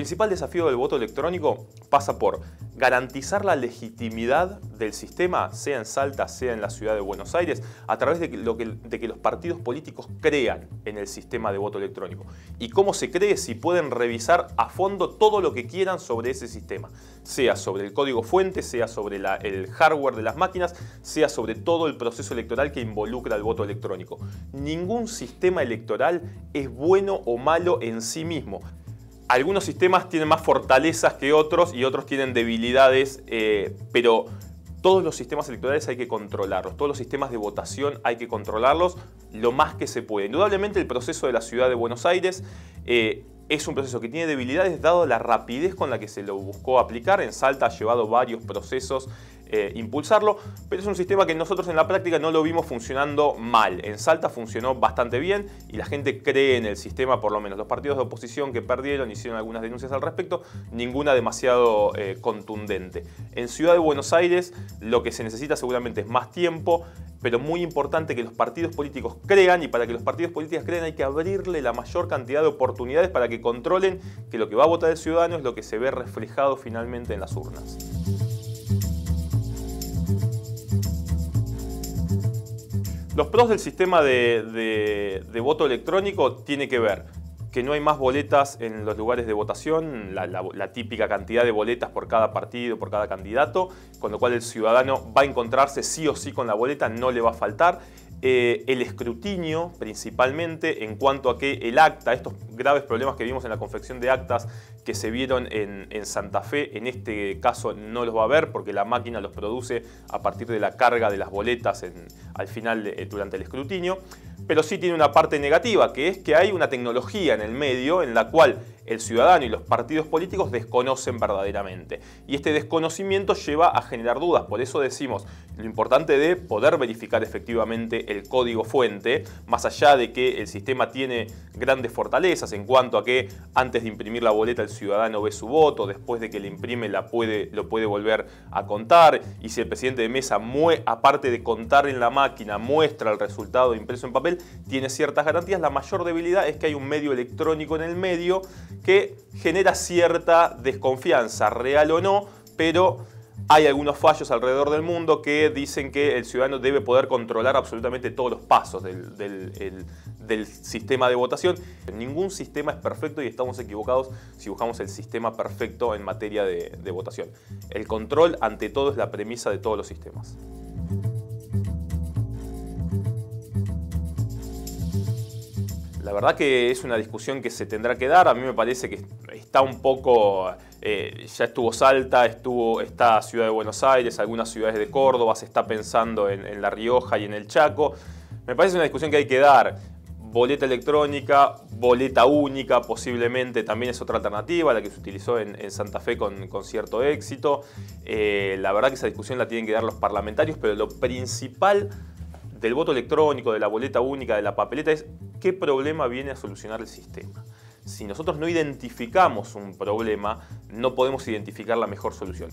principal desafío del voto electrónico pasa por garantizar la legitimidad del sistema, sea en Salta, sea en la ciudad de Buenos Aires, a través de que, los partidos políticos crean en el sistema de voto electrónico. ¿Y cómo se cree? Si pueden revisar a fondo todo lo que quieran sobre ese sistema, sea sobre el código fuente, sea sobre el hardware de las máquinas, sea sobre todo el proceso electoral que involucra el voto electrónico. Ningún sistema electoral es bueno o malo en sí mismo algunos sistemas tienen más fortalezas que otros y otros tienen debilidades, eh, pero todos los sistemas electorales hay que controlarlos, todos los sistemas de votación hay que controlarlos lo más que se puede. Indudablemente el proceso de la ciudad de Buenos Aires eh, es un proceso que tiene debilidades dado la rapidez con la que se lo buscó aplicar. En Salta ha llevado varios procesos eh, impulsarlo, pero es un sistema que nosotros en la práctica no lo vimos funcionando mal. En Salta funcionó bastante bien y la gente cree en el sistema, por lo menos los partidos de oposición que perdieron hicieron algunas denuncias al respecto, ninguna demasiado eh, contundente. En Ciudad de Buenos Aires lo que se necesita seguramente es más tiempo, pero muy importante que los partidos políticos crean y para que los partidos políticos crean hay que abrirle la mayor cantidad de oportunidades para que controlen que lo que va a votar el ciudadano es lo que se ve reflejado finalmente en las urnas. Los pros del sistema de, voto electrónico tiene que ver que no hay más boletas en los lugares de votación, la, típica cantidad de boletas por cada partido, por cada candidato, con lo cual el ciudadano va a encontrarse sí o sí con la boleta, no le va a faltar. Eh, el escrutinio principalmente en cuanto a que el acta, estos graves problemas que vimos en la confección de actas que se vieron en, Santa Fe, en este caso no los va a ver porque la máquina los produce a partir de la carga de las boletas al final eh, durante el escrutinio, pero sí tiene una parte negativa, que es que hay una tecnología en el medio en la cual el ciudadano y los partidos políticos desconocen verdaderamente. Y este desconocimiento lleva a generar dudas. Por eso decimos lo importante de poder verificar efectivamente el código fuente, más allá de que el sistema tiene grandes fortalezas en cuanto a que antes de imprimir la boleta el ciudadano ve su voto, después de que le imprime la puede, lo puede volver a contar. Y si el presidente de mesa, aparte de contar en la máquina, muestra el resultado impreso en papel, tiene ciertas garantías. La mayor debilidad es que hay un medio electrónico en el medio que genera cierta desconfianza, real o no, pero hay algunos fallos alrededor del mundo que dicen que el ciudadano debe poder controlar absolutamente todos los pasos del, sistema de votación. Ningún sistema es perfecto y estamos equivocados si buscamos el sistema perfecto en materia de votación. El control, ante todo, es la premisa de todos los sistemas. La verdad que es una discusión que se tendrá que dar. A mí me parece que está un poco. Eh, ya estuvo Salta, estuvo, está Ciudad de Buenos Aires, algunas ciudades de Córdoba, se está pensando en, La Rioja y en el Chaco. Me parece una discusión que hay que dar. Boleta electrónica, boleta única, posiblemente también es otra alternativa, la que se utilizó en, Santa Fe con, cierto éxito. Eh, la verdad que esa discusión la tienen que dar los parlamentarios, pero lo principal del voto electrónico, de la boleta única, de la papeleta es qué problema viene a solucionar el sistema. Si nosotros no identificamos un problema, no podemos identificar la mejor solución.